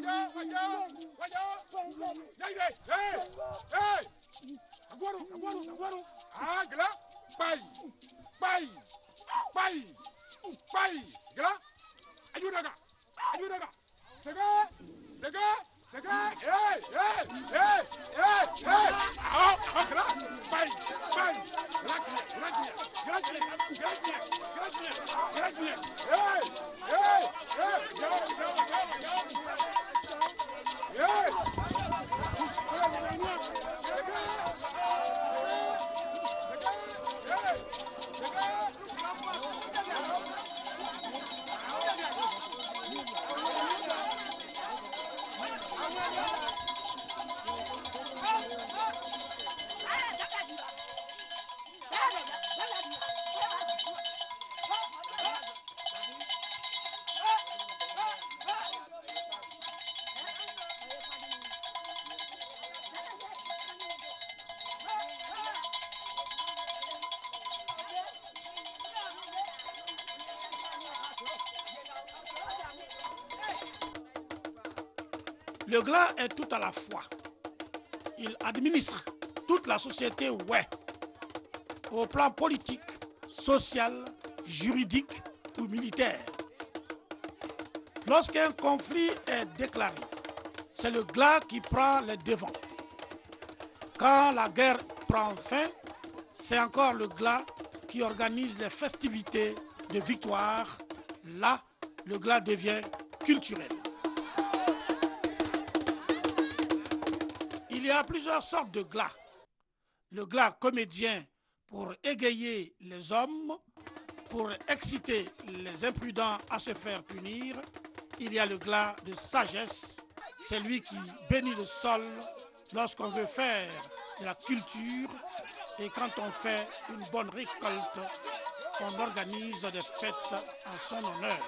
Guardou, guardou, guardou. Dai, dai. Ei, ei. Agora, agora, agora. Agla, pai. Pai. Pai. Pai. Gra. Ajuda, ga. Ajuda, ga. Chega. Chega. Chega. Ei, ei, ei, ei, ei. Ah, agla. Pai. Pai. Gra, gra, gra. Gra, gra, gra, gra. Gra, gra. Le glas est tout à la fois. Il administre toute la société, ouais, au plan politique, social, juridique ou militaire. Lorsqu'un conflit est déclaré, c'est le glas qui prend les devants. Quand la guerre prend fin, c'est encore le glas qui organise les festivités de victoire. Là, le glas devient culturel. Y a plusieurs sortes de glas. Le glas comédien pour égayer les hommes, pour exciter les imprudents à se faire punir. Il y a le glas de sagesse, c'est lui qui bénit le sol lorsqu'on veut faire de la culture et quand on fait une bonne récolte, on organise des fêtes en son honneur.